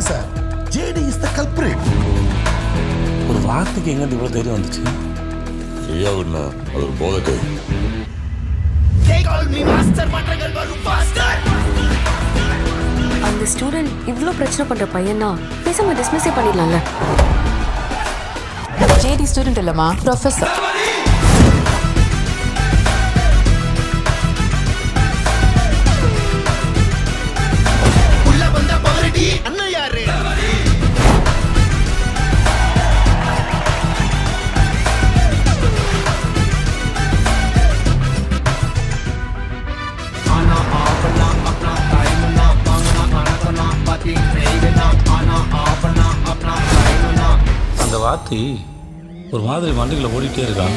Sir? JD is the culprit ஒரு வார்த்தைக்கு எங்க இவ்வளவு தைரியம் வந்துச்சு? செய்யாவிடனா அது ஒரு போதக்கை. அந்த ஸ்டூடெண்ட் இவ்ளோ பிரச்சனை பண்ற பையனா பேசாம டிஸ்மிஸே பண்ணிடலாம்ல. ஜேடி ஸ்டூடெண்ட் இல்லம்மா ப்ரொஃபஸர் வாத்தி ஒரு மாதிரி வண்டிகளை ஓடிட்டே இருக்கான்.